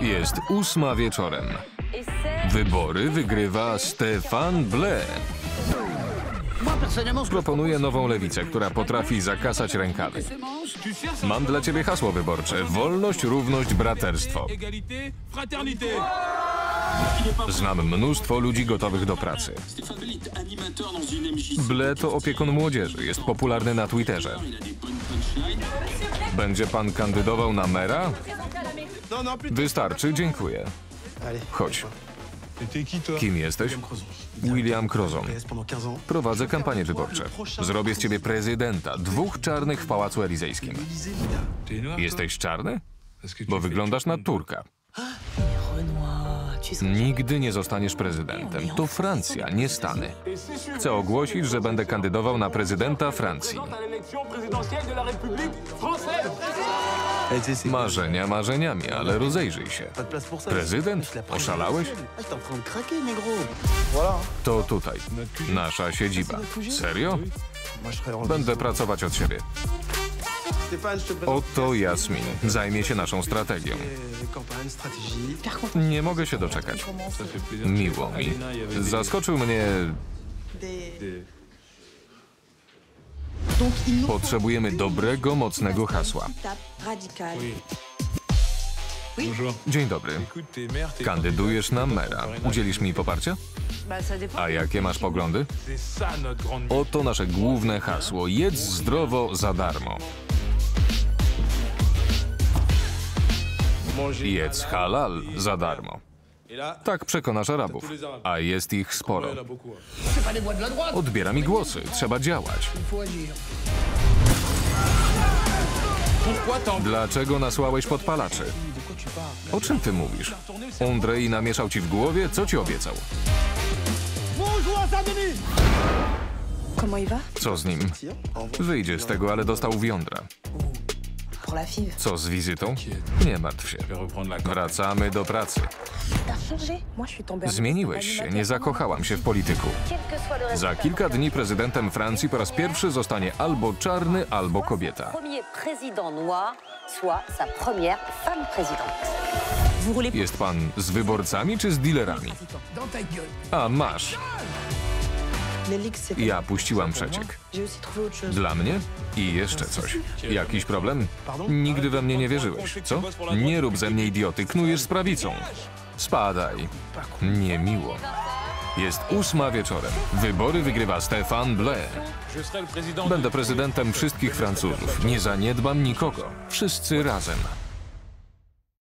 Jest ósma wieczorem. Wybory wygrywa Stéphane Blais. Proponuję nową lewicę, która potrafi zakasać rękawy. Mam dla ciebie hasło wyborcze. Wolność, równość, braterstwo. Znam mnóstwo ludzi gotowych do pracy. Blais to opiekun młodzieży. Jest popularny na Twitterze. Będzie pan kandydował na mera? Wystarczy, dziękuję. Chodź. Kim jesteś? William Crozon. Prowadzę kampanię wyborcze. Zrobię z ciebie prezydenta. Dwóch czarnych w Pałacu Elizejskim. Jesteś czarny? Bo wyglądasz na Turka. Nigdy nie zostaniesz prezydentem. To Francja, nie Stany. Chcę ogłosić, że będę kandydował na prezydenta Francji. Marzenia marzeniami, ale rozejrzyj się. Prezydent? Oszalałeś? To tutaj. Nasza siedziba. Serio? Będę pracować od siebie. Oto Jasmin. Zajmie się naszą strategią. Nie mogę się doczekać. Miło mi. Zaskoczył mnie. Potrzebujemy dobrego, mocnego hasła. Dzień dobry. Kandydujesz na mera. Udzielisz mi poparcia? A jakie masz poglądy? Oto nasze główne hasło. Jedz zdrowo za darmo. Jedz halal za darmo. Tak przekonasz Arabów. A jest ich sporo. Odbiera mi głosy. Trzeba działać. Dlaczego nasłałeś podpalaczy? O czym ty mówisz? Andrzej namieszał ci w głowie? Co ci obiecał? Co z nim? Wyjdzie z tego, ale dostał w jądra. Co z wizytą? Nie martw się. Wracamy do pracy. Zmieniłeś się, nie zakochałam się w polityku. Za kilka dni prezydentem Francji po raz pierwszy zostanie albo czarny, albo kobieta. Jest pan z wyborcami czy z dealerami? A masz. Ja puściłam przeciek. Dla mnie i jeszcze coś. Jakiś problem? Nigdy we mnie nie wierzyłeś, co? Nie rób ze mnie idioty, knujesz z prawicą. Spadaj. Niemiło. Jest ósma wieczorem. Wybory wygrywa Stéphane Blair. Będę prezydentem wszystkich Francuzów. Nie zaniedbam nikogo. Wszyscy razem.